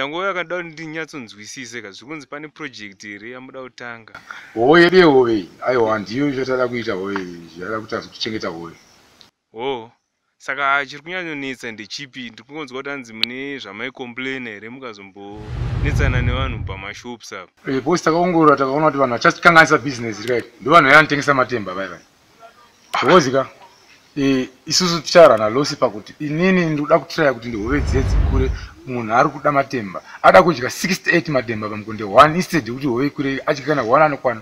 ndango yakada kuti ndinyatsonzwisise ka zviri kunzi pane project here yamuda kutanga. Hove yedu yehove aiwa ndiyo zvatada kuita hove zvada kuita kuchengeta hove ho saka chiri kunyanyonetsa ndechipi ndiri kungonzwa kuti hanzi mune zvamaikomplaina here mukazombonetsana nevanhu pamashops apa. Bosi takaongorora takaona kuti vanhu vachatikanganisa bhizinesi rikaiti ndo vanhu vayanotengesa matemba vai vai. Zvokozika isusu ticharana losi pakuti inini ndikuda kutiraya kuti ndihove dziye dzikure munhu ari kuda matemba ada kudya 68 matemba pamukonde 1 instead yekuti hove ikure adyikana 1 anokwana